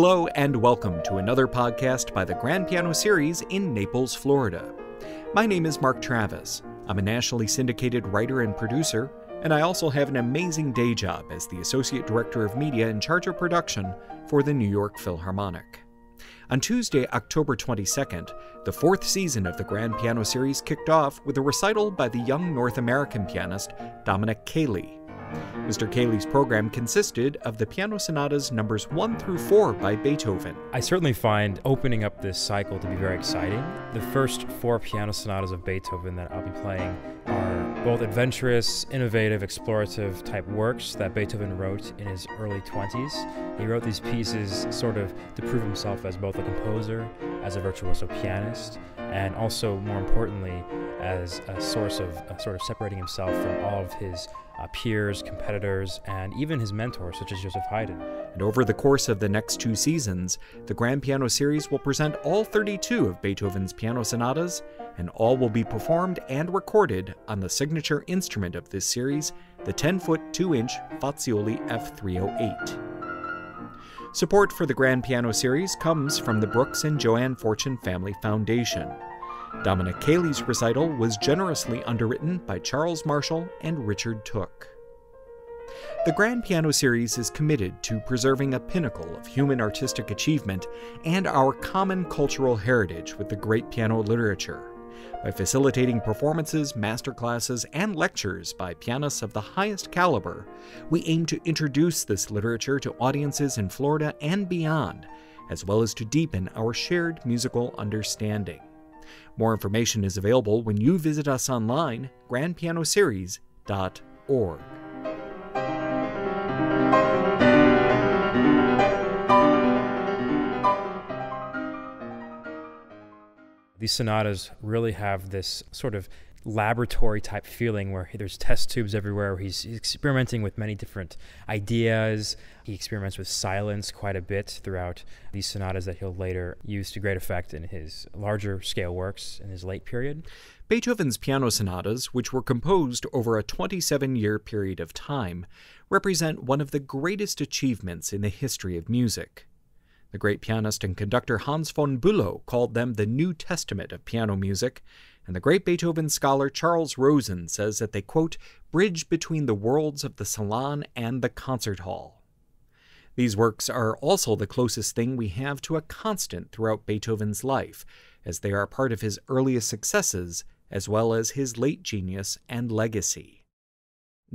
Hello, and welcome to another podcast by the Grand Piano Series in Naples, Florida. My name is Mark Travis. I'm a nationally syndicated writer and producer, and I also have an amazing day job as the Associate Director of Media in charge of production for the New York Philharmonic. On Tuesday, October 22nd, the fourth season of the Grand Piano Series kicked off with a recital by the young North American pianist Dominic Cheli. Mr. Cheli's program consisted of the piano sonatas numbers 1 through 4 by Beethoven. I certainly find opening up this cycle to be very exciting. The first four piano sonatas of Beethoven that I'll be playing are both adventurous, innovative, explorative type works that Beethoven wrote in his early 20s. He wrote these pieces sort of to prove himself as both a composer, as a virtuoso pianist, and also, more importantly, as a source of uh, sort of separating himself from all of his uh, peers, competitors, and even his mentors, such as Joseph Haydn. And over the course of the next two seasons, the Grand Piano Series will present all 32 of Beethoven's piano sonatas, and all will be performed and recorded on the signature instrument of this series, the 10 foot 2 inch Fazioli F308. Support for the Grand Piano Series comes from the Brooks and Joanne Fortune Family Foundation. Dominic Cheli's recital was generously underwritten by Charles Marshall and Richard Took. The Grand Piano Series is committed to preserving a pinnacle of human artistic achievement and our common cultural heritage with the great piano literature. By facilitating performances, masterclasses, and lectures by pianists of the highest caliber, we aim to introduce this literature to audiences in Florida and beyond, as well as to deepen our shared musical understanding. More information is available when you visit us online, grandpianoseries.org. These sonatas really have this sort of laboratory type feeling where there's test tubes everywhere. Where he's, experimenting with many different ideas. He experiments with silence quite a bit throughout these sonatas that he'll later use to great effect in his larger scale works in his late period. Beethoven's piano sonatas which were composed over a 27 year period of time represent one of the greatest achievements in the history of music the great pianist and conductor Hans von Bülow called them the New Testament of piano music, and the great Beethoven scholar Charles Rosen says that they, quote, bridge between the worlds of the salon and the concert hall. These works are also the closest thing we have to a constant throughout Beethoven's life, as they are part of his earliest successes as well as his late genius and legacy.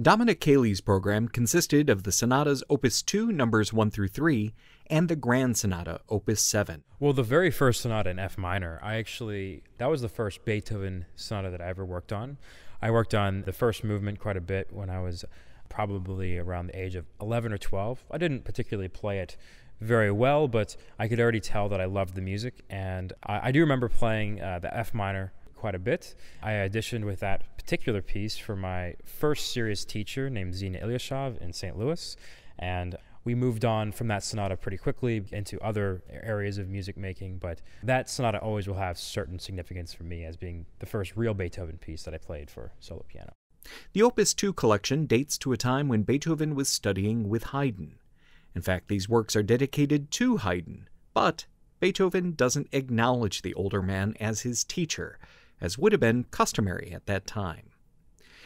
Dominic Cheli's program consisted of the sonatas Opus 2, numbers 1 through 3, and the Grand Sonata, Opus 7. Well, the very first sonata in F minor, I actually, that was the first Beethoven sonata that I ever worked on. I worked on the first movement quite a bit when I was probably around the age of 11 or 12. I didn't particularly play it very well, but I could already tell that I loved the music. And I, I do remember playing uh, the F minor quite a bit. I auditioned with that particular piece for my first serious teacher named Zina Ilyashov in St. Louis. And we moved on from that sonata pretty quickly into other areas of music making, but that sonata always will have certain significance for me as being the first real Beethoven piece that I played for solo piano. The Opus 2 collection dates to a time when Beethoven was studying with Haydn. In fact, these works are dedicated to Haydn, but Beethoven doesn't acknowledge the older man as his teacher, as would have been customary at that time.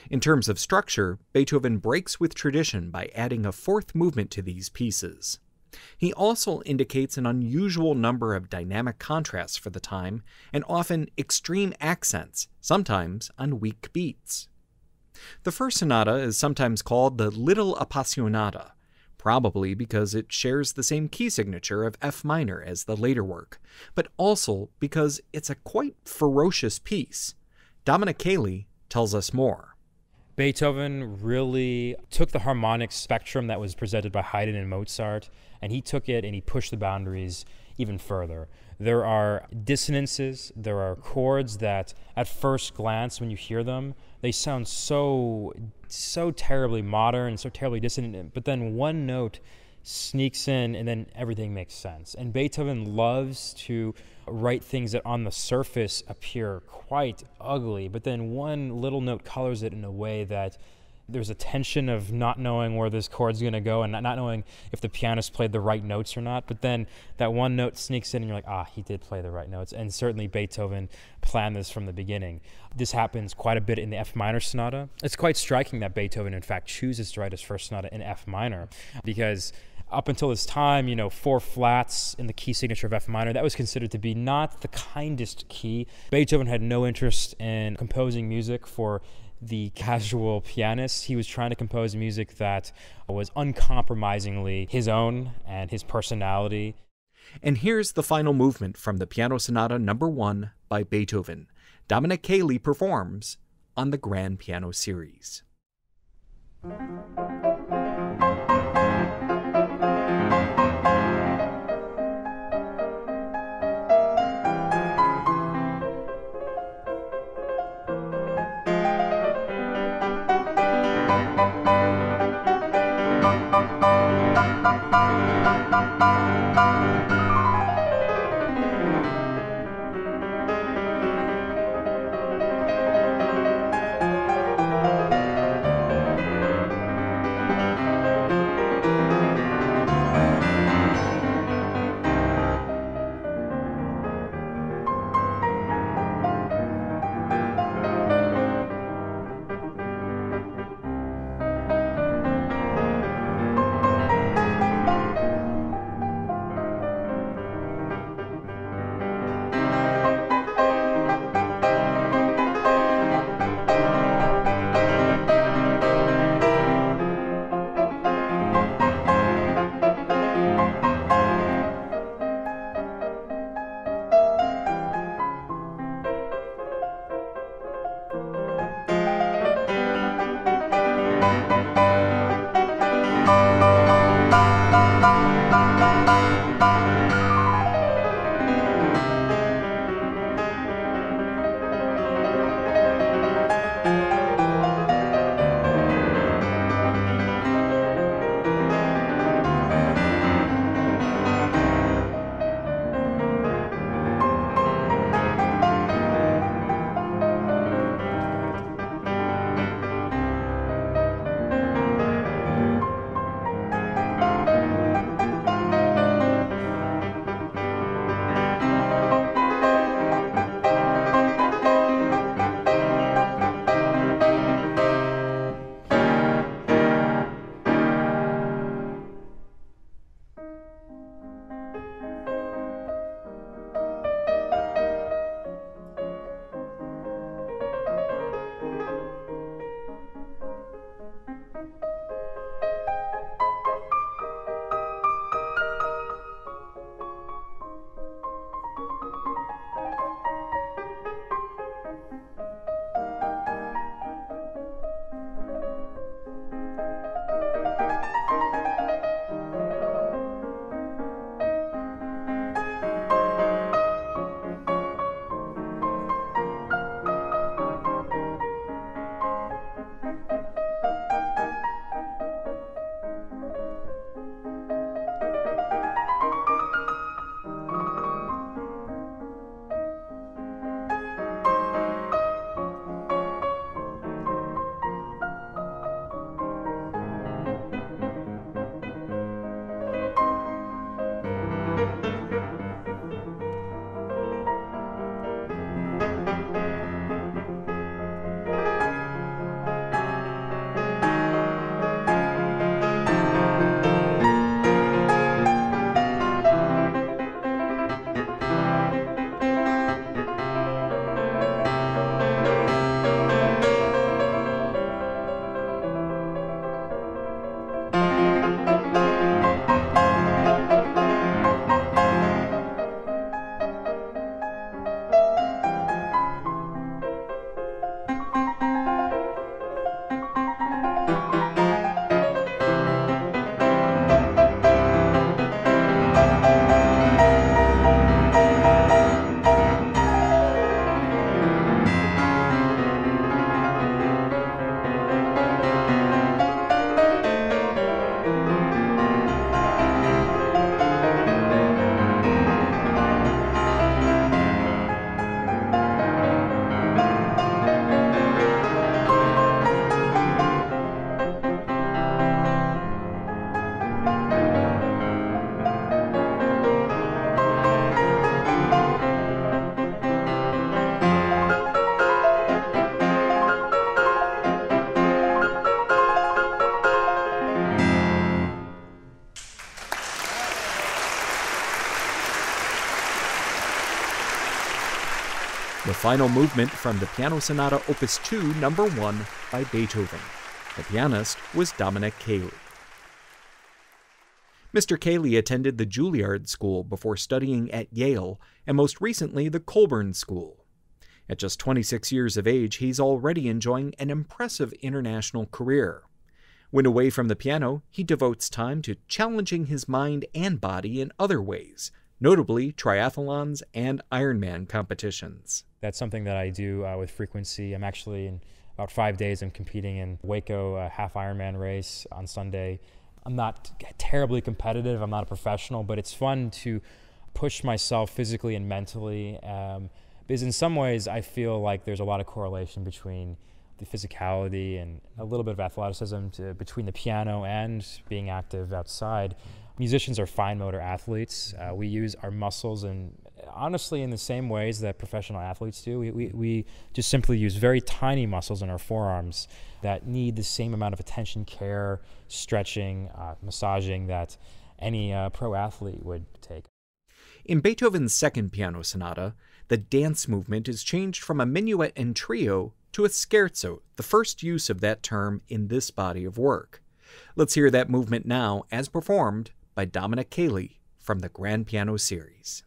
In terms of structure, Beethoven breaks with tradition by adding a fourth movement to these pieces. He also indicates an unusual number of dynamic contrasts for the time and often extreme accents, sometimes on weak beats. The first sonata is sometimes called the Little Appassionata, probably because it shares the same key signature of F minor as the later work, but also because it's a quite ferocious piece. Dominic Cheli tells us more. Beethoven really took the harmonic spectrum that was presented by Haydn and Mozart, and he took it and he pushed the boundaries even further. There are dissonances, there are chords that at first glance when you hear them, they sound so so terribly modern, so terribly dissonant, but then one note sneaks in and then everything makes sense. And Beethoven loves to write things that on the surface appear quite ugly, but then one little note colors it in a way that there's a tension of not knowing where this chord's going to go and not, not knowing if the pianist played the right notes or not. But then that one note sneaks in and you're like, ah, he did play the right notes. And certainly Beethoven planned this from the beginning. This happens quite a bit in the F minor sonata. It's quite striking that Beethoven, in fact, chooses to write his first sonata in F minor because up until this time, you know, four flats in the key signature of F minor, that was considered to be not the kindest key. Beethoven had no interest in composing music for the casual pianist. He was trying to compose music that was uncompromisingly his own and his personality. And here's the final movement from the Piano Sonata Number 1 by Beethoven. Dominic Cheli performs on the Grand Piano Series. Final movement from the Piano Sonata Opus 2, number 1 by Beethoven. The pianist was Dominic Cheli. Mr. Cheli attended the Juilliard School before studying at Yale and most recently the Colburn School. At just 26 years of age, he's already enjoying an impressive international career. When away from the piano, he devotes time to challenging his mind and body in other ways, notably triathlons and Ironman competitions. That's something that I do uh, with frequency. I'm actually in about five days. I'm competing in Waco uh, half Ironman race on Sunday. I'm not terribly competitive. I'm not a professional, but it's fun to push myself physically and mentally. Um, because in some ways, I feel like there's a lot of correlation between the physicality and a little bit of athleticism to, between the piano and being active outside. Musicians are fine motor athletes. Uh, we use our muscles and honestly in the same ways that professional athletes do. We, we, we just simply use very tiny muscles in our forearms that need the same amount of attention, care, stretching, uh, massaging that any uh, pro athlete would take. In Beethoven's second piano sonata, the dance movement is changed from a minuet and trio to a scherzo, the first use of that term in this body of work. Let's hear that movement now as performed by Dominic Cheli from the Grand Piano Series.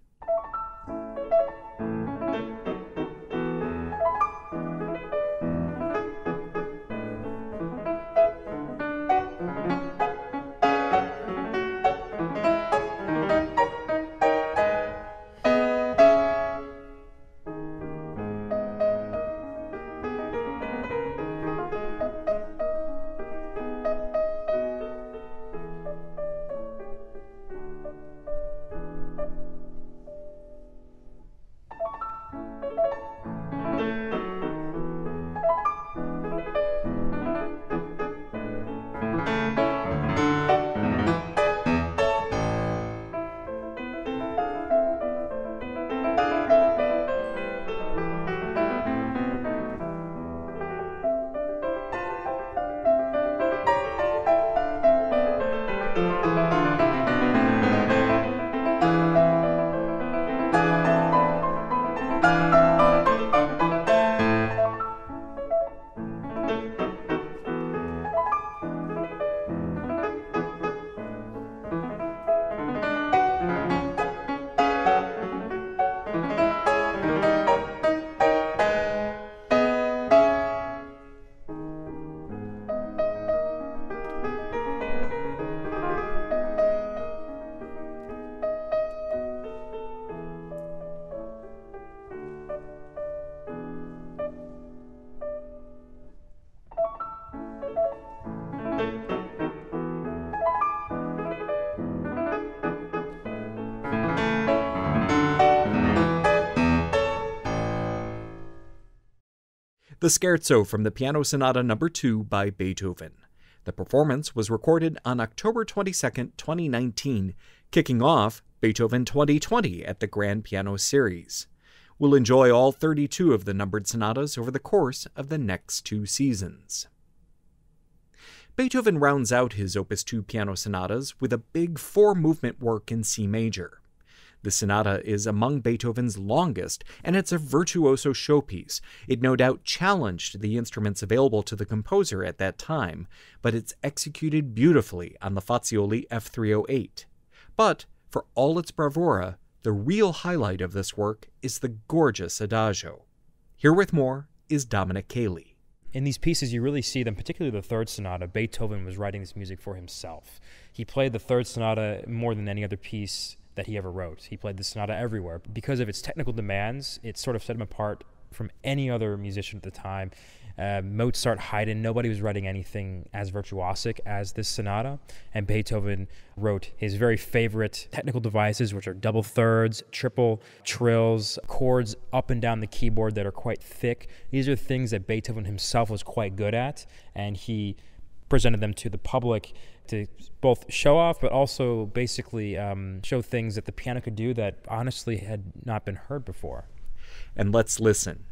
the Scherzo from the Piano Sonata No. 2 by Beethoven. The performance was recorded on October 22, 2019, kicking off Beethoven 2020 at the Grand Piano Series. We'll enjoy all 32 of the numbered sonatas over the course of the next two seasons. Beethoven rounds out his Opus 2 piano sonatas with a big four movement work in C major. The sonata is among Beethoven's longest, and it's a virtuoso showpiece. It no doubt challenged the instruments available to the composer at that time, but it's executed beautifully on the Fazioli F308. But, for all its bravura, the real highlight of this work is the gorgeous adagio. Here with more is Dominic Cheli. In these pieces, you really see them, particularly the third sonata. Beethoven was writing this music for himself. He played the third sonata more than any other piece that he ever wrote. He played the sonata everywhere. Because of its technical demands, it sort of set him apart from any other musician at the time. Uh, Mozart, Haydn, nobody was writing anything as virtuosic as this sonata. And Beethoven wrote his very favorite technical devices, which are double thirds, triple trills, chords up and down the keyboard that are quite thick. These are things that Beethoven himself was quite good at, and he presented them to the public to both show off, but also basically um, show things that the piano could do that honestly had not been heard before. And let's listen.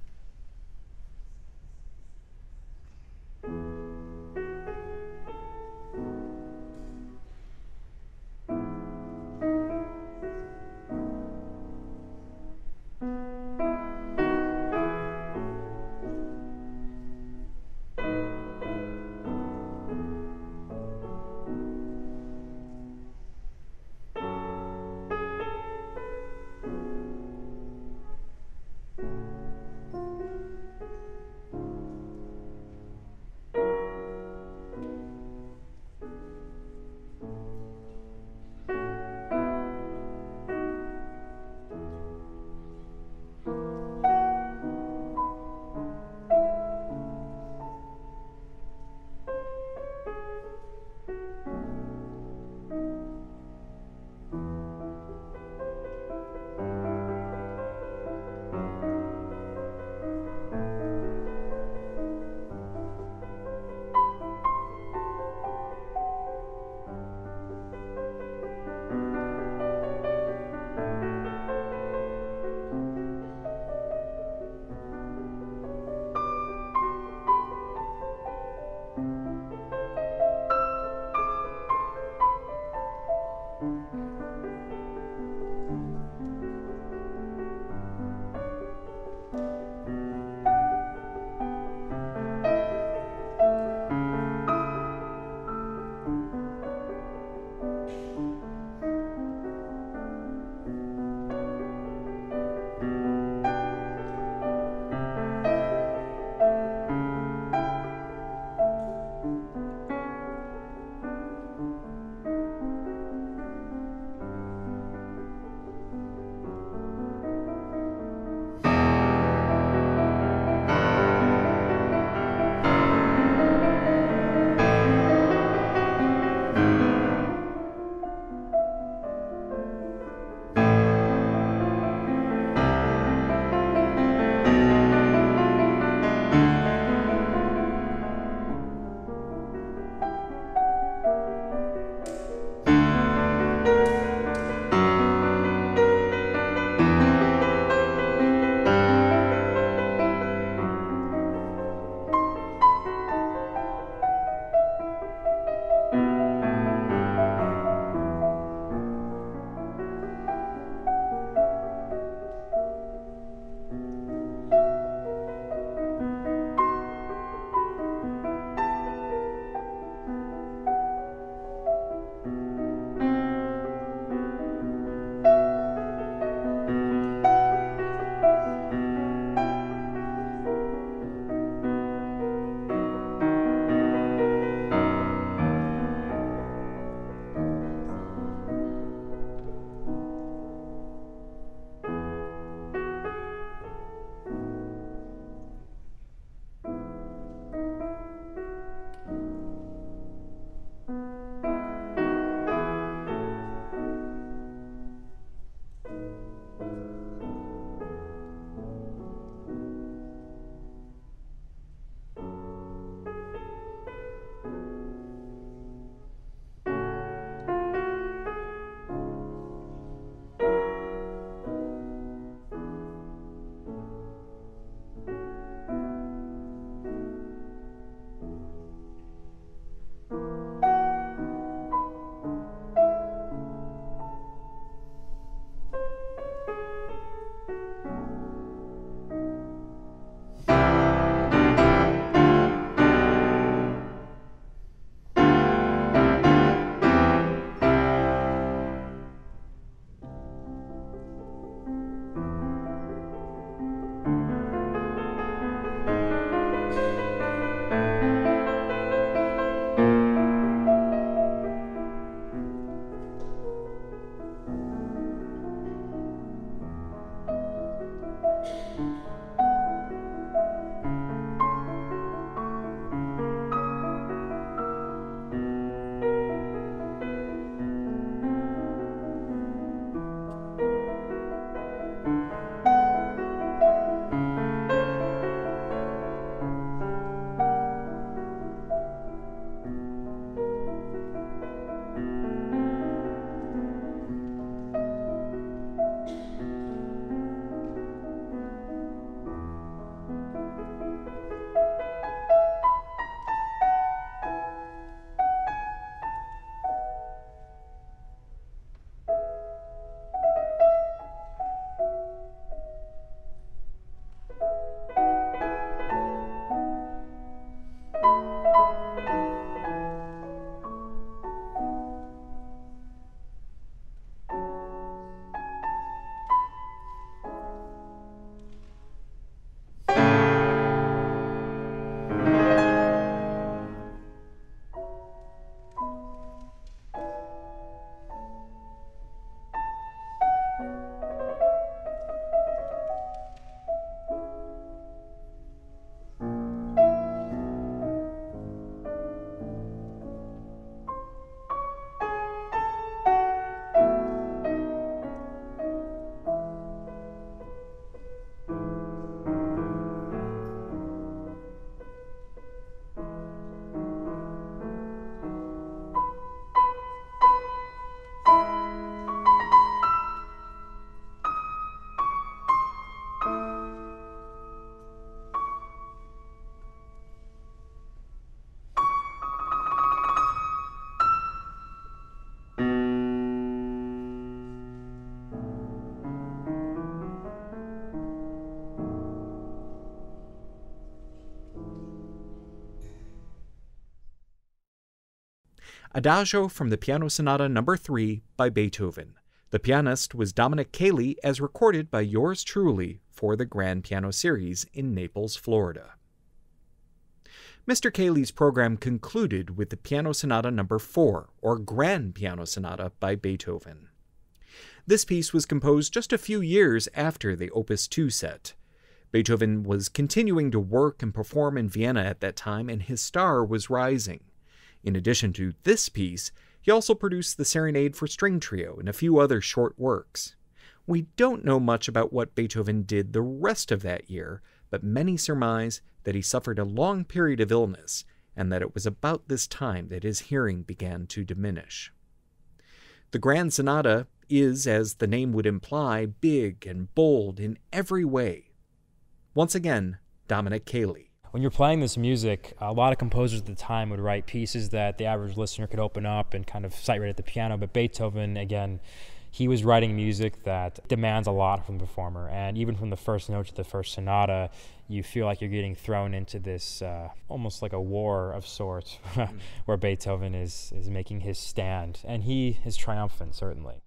Adagio from the Piano Sonata No. 3 by Beethoven. The pianist was Dominic Cheli, as recorded by yours truly for the Grand Piano Series in Naples, Florida. Mr. Cheli's program concluded with the Piano Sonata No. 4, or Grand Piano Sonata by Beethoven. This piece was composed just a few years after the Opus 2 set. Beethoven was continuing to work and perform in Vienna at that time, and his star was rising. In addition to this piece, he also produced the Serenade for String Trio and a few other short works. We don't know much about what Beethoven did the rest of that year, but many surmise that he suffered a long period of illness and that it was about this time that his hearing began to diminish. The Grand Sonata is, as the name would imply, big and bold in every way. Once again, Dominic Cheli when you're playing this music, a lot of composers at the time would write pieces that the average listener could open up and kind of sight read at the piano. But Beethoven, again, he was writing music that demands a lot from the performer. And even from the first note to the first sonata, you feel like you're getting thrown into this uh, almost like a war of sorts, mm. where Beethoven is, is making his stand. And he is triumphant, certainly.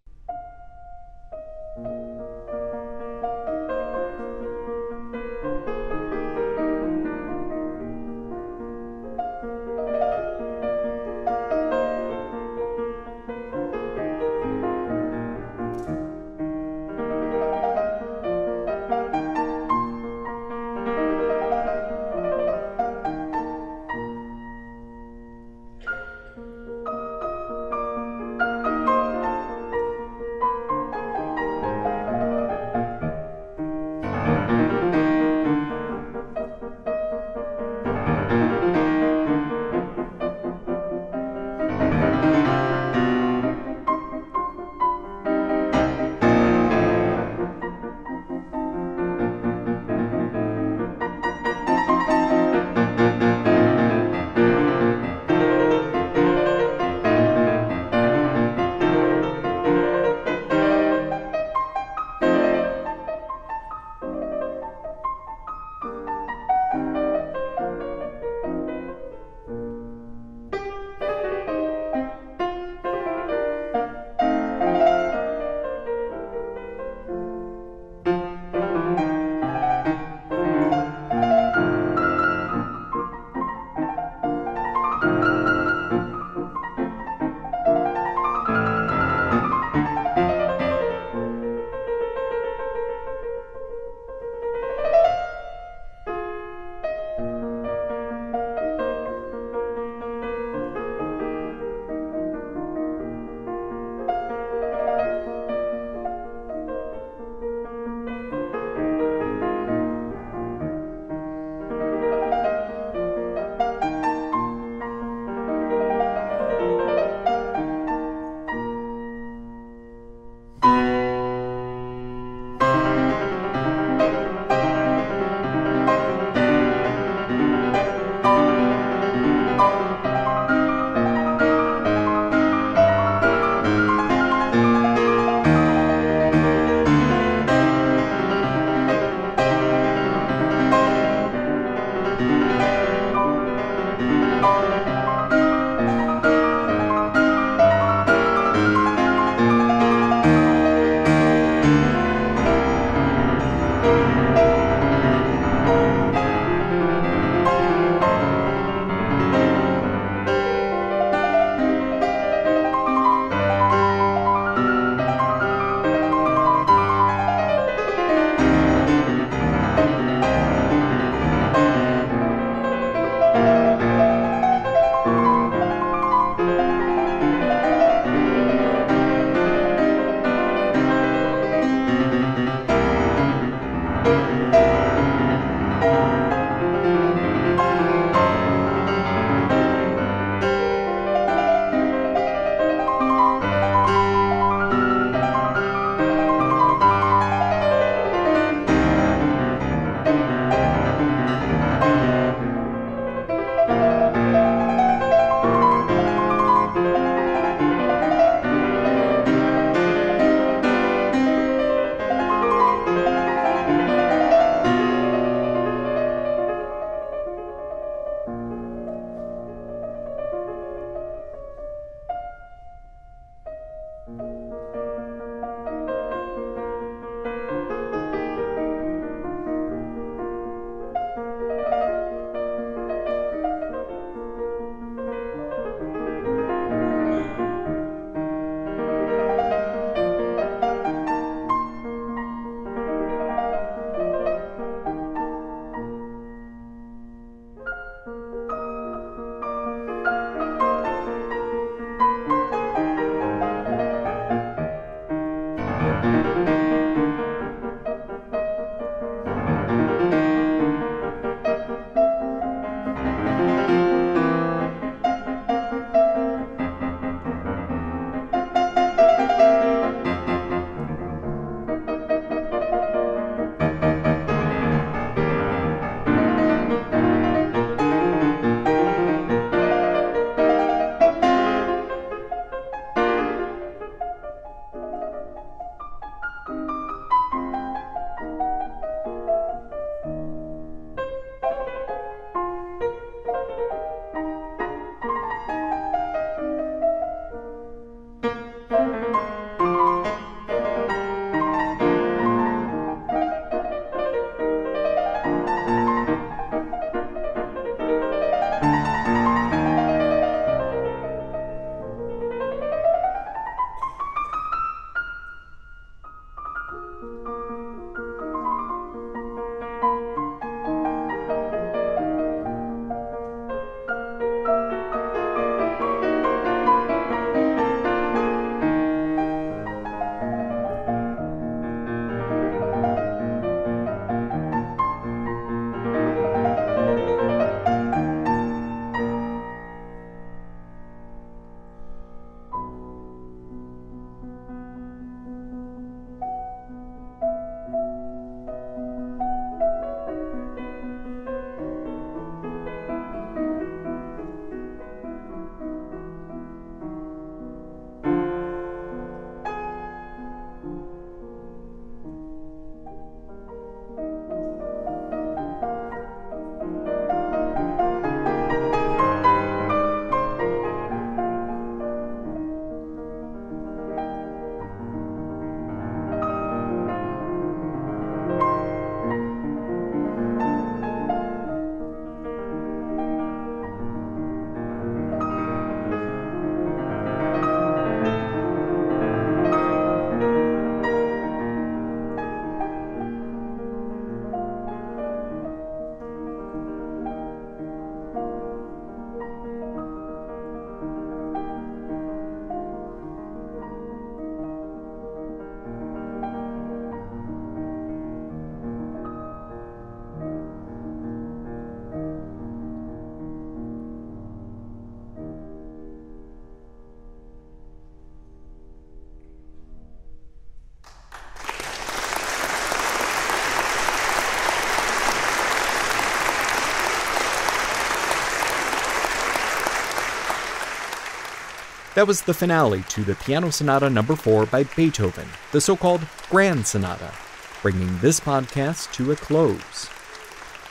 That was the finale to the Piano Sonata Number 4 by Beethoven, the so called Grand Sonata, bringing this podcast to a close.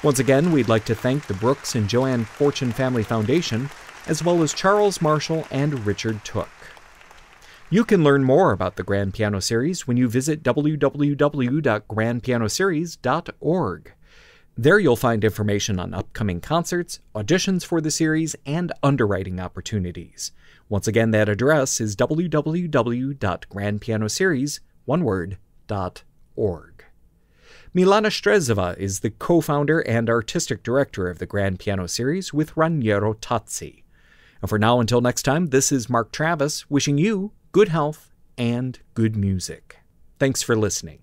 Once again, we'd like to thank the Brooks and Joanne Fortune Family Foundation, as well as Charles Marshall and Richard Took. You can learn more about the Grand Piano Series when you visit www.grandpianoseries.org. There you'll find information on upcoming concerts, auditions for the series, and underwriting opportunities. Once again, that address is www.grandpianoseries, one word, .org. Milana Strezeva is the co-founder and artistic director of the Grand Piano Series with Raniero Tazzi. And for now, until next time, this is Mark Travis wishing you good health and good music. Thanks for listening.